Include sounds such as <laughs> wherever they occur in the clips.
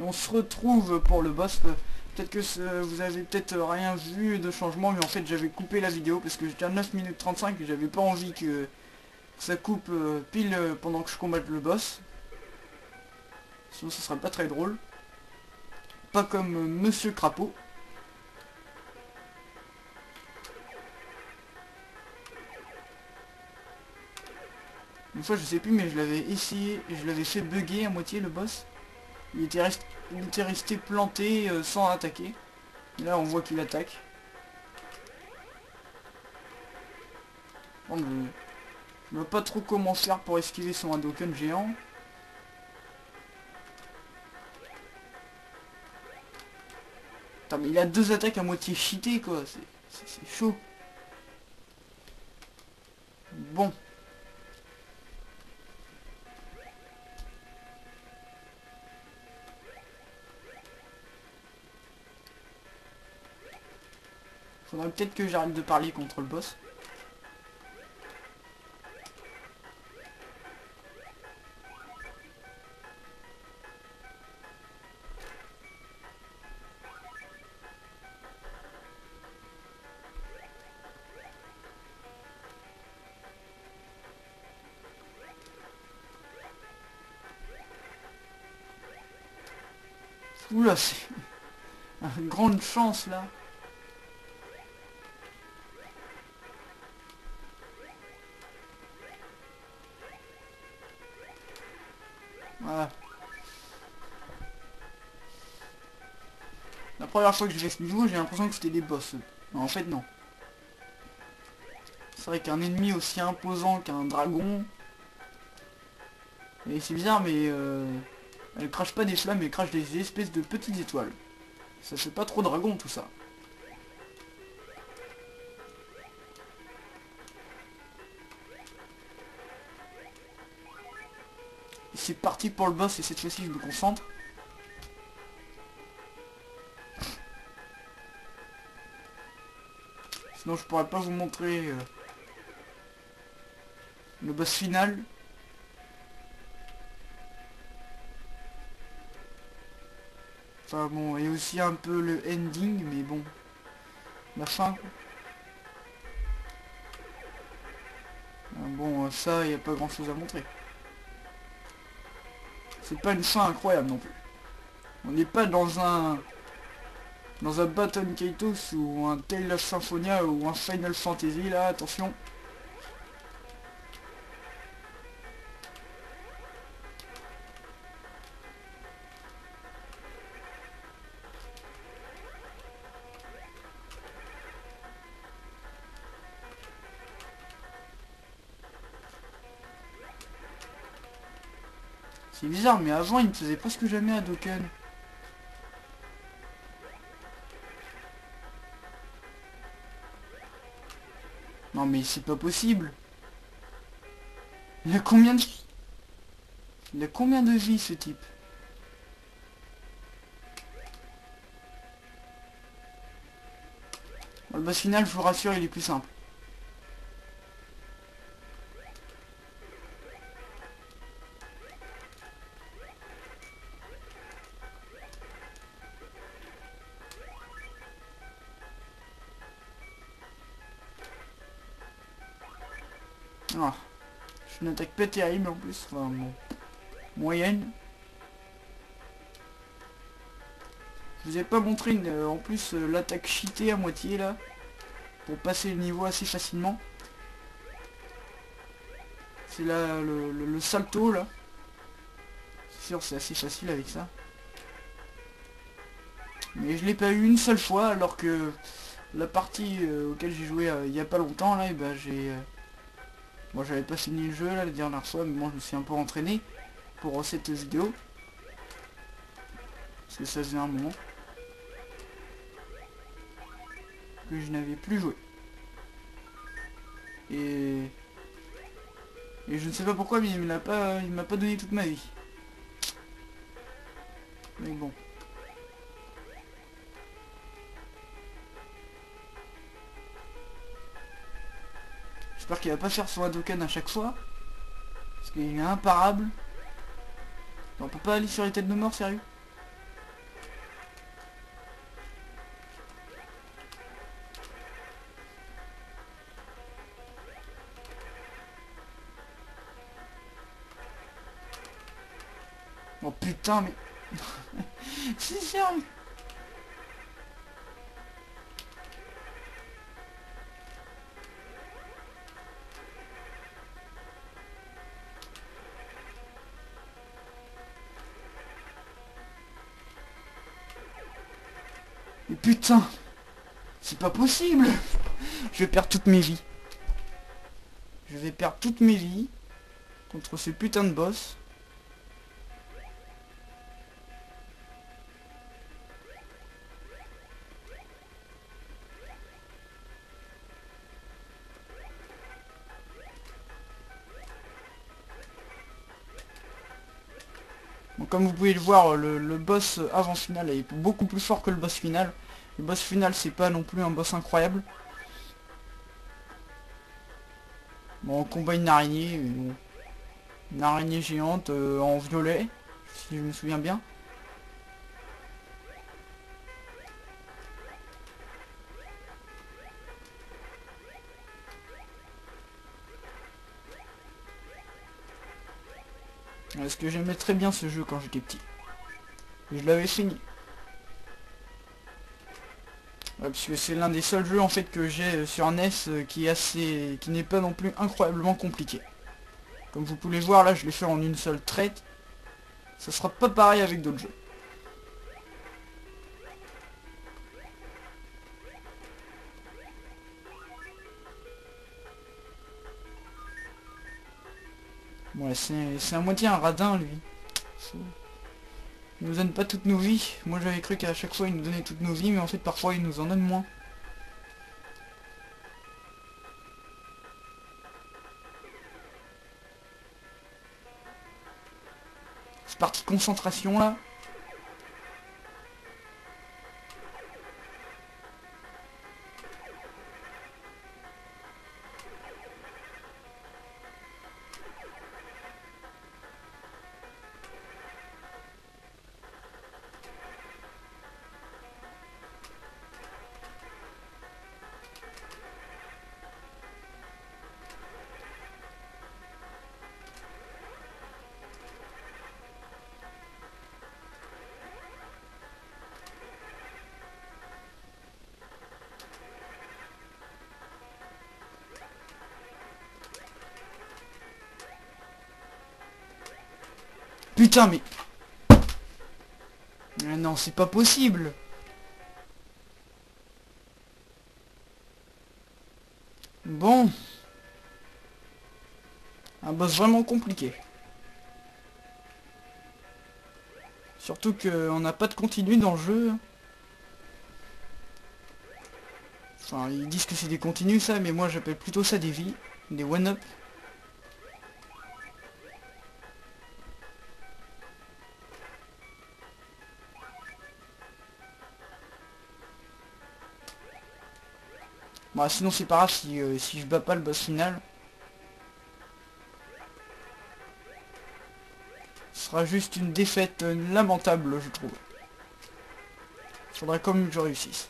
on se retrouve pour le boss. Peut-être que vous avez peut-être rien vu de changement, mais en fait j'avais coupé la vidéo parce que j'étais à 9 minutes 35 et j'avais pas envie que ça coupe euh, pile euh, pendant que je combatte le boss. Sinon ça serait pas très drôle. Pas comme euh, Monsieur Crapaud. Une fois je sais plus mais je l'avais essayé, je l'avais fait bugger à moitié le boss. Il était, resté, planté sans attaquer. là, on voit qu'il attaque. je ne vois pas trop comment faire pour esquiver son Hadoken géant. Putain, mais il a deux attaques à moitié cheatées, quoi. C'est chaud. Bon. Faudrait peut-être que j'arrête de parler contre le boss. Oula, c'est une grande chance là. Voilà. La première fois que je vais ce niveau, j'ai l'impression que c'était des boss. En fait, non. C'est vrai qu'un ennemi aussi imposant qu'un dragon... Et c'est bizarre, mais... Euh, elle crache pas des flammes, elle crache des espèces de petites étoiles. Ça fait pas trop dragon, tout ça. c'est parti pour le boss et cette fois-ci je me concentre. Sinon je pourrais pas vous montrer euh, le boss final. Bon, et aussi un peu le ending, mais bon. La fin. Bon, ça, il n'y a pas grand chose à montrer. C'est pas une fin incroyable non plus. On n'est pas dans un... Dans un Baton Kaitos ou un Tale of Symphonia ou un Final Fantasy là, attention. C'est bizarre, mais avant, il me faisait presque jamais à Dokken. Non mais c'est pas possible. Il a combien de... Il a combien de vie ce type? Le boss final, je vous rassure, il est plus simple. Ah, je n'attaque pas terrible en plus, enfin moyenne. Je vous ai pas montré euh, en plus euh, l'attaque cheatée à moitié là, pour passer le niveau assez facilement. C'est là le, salto là. C'est sûr c'est assez facile avec ça. Mais je l'ai pas eu une seule fois alors que la partie euh, auquel j'ai joué il y a pas longtemps là, et ben j'ai moi j'avais pas fini le jeu là la dernière fois, mais moi je me suis un peu entraîné pour cette vidéo. Parce que ça faisait un moment que je n'avais plus joué. Et Et je ne sais pas pourquoi, mais il m'a pas, il m'a pas donné toute ma vie. Mais bon. J'espère qu'il va pas faire son Hadoken à chaque fois. Parce qu'il est imparable. On peut pas aller sur les têtes de mort, sérieux? Oh putain, mais... <laughs> C'est sérieux putain C'est pas possible Je vais perdre toutes mes vies. Je vais perdre toutes mes vies contre ce putain de boss. comme vous pouvez le voir, le, boss avant final est beaucoup plus fort que le boss final. Le boss final, c'est pas non plus un boss incroyable. Bon, on combat une araignée. Une araignée géante euh, en violet, si je me souviens bien. Parce que j'aimais très bien ce jeu quand j'étais petit. je l'avais fini. Parce que c'est l'un des seuls jeux en fait que j'ai euh, sur NES euh, qui est assez. qui n'est pas non plus incroyablement compliqué. Comme vous pouvez voir là je l'ai fait en une seule traite. Ça sera pas pareil avec d'autres jeux. Ouais, c'est à moitié un radin, lui. Il nous donne pas toutes nos vies. Moi, j'avais cru qu'à chaque fois, il nous donnait toutes nos vies, mais en fait, parfois, il nous en donne moins. C'est parti concentration, là. Putain, mais... mais non, c'est pas possible Bon. Un boss vraiment compliqué. Surtout qu'on n'a pas de continu dans le jeu. Enfin, ils disent que c'est des continues ça, mais moi j'appelle plutôt ça des vies, des one-up. Bah sinon c'est pas grave si, euh, si je bats pas le boss final. Ce sera juste une défaite euh, lamentable je trouve. Faudrait quand même que je réussisse.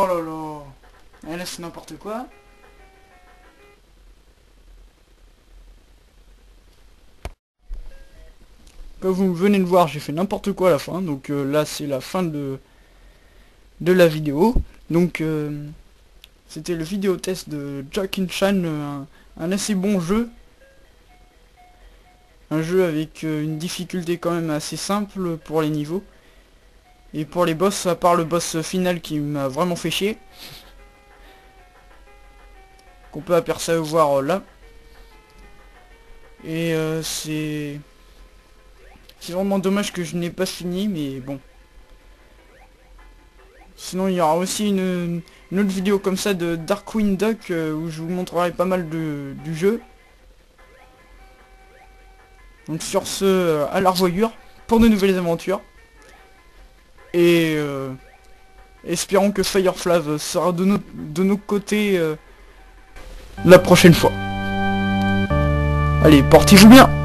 Oh là là Elle laisse n'importe quoi. Comme vous venez de voir, j'ai fait n'importe quoi à la fin. Donc euh, là, c'est la fin de, de la vidéo. Donc, euh, C'était le vidéo test de Jack in Chan, un, un assez bon jeu. Un jeu avec euh, une difficulté quand même assez simple pour les niveaux. Et pour les boss, à part le boss final qui m'a vraiment fait chier. Qu'on peut apercevoir là. Et euh, c'est... C'est vraiment dommage que je n'ai pas fini, mais bon. Sinon, il y aura aussi une, autre vidéo comme ça de Darkwing Duck euh, où je vous montrerai pas mal de, du jeu. Donc sur ce, euh, à la revoyure pour de nouvelles aventures. Et euh, espérons que Fireflav sera de, de nos côtés la prochaine fois. Allez, portez-vous bien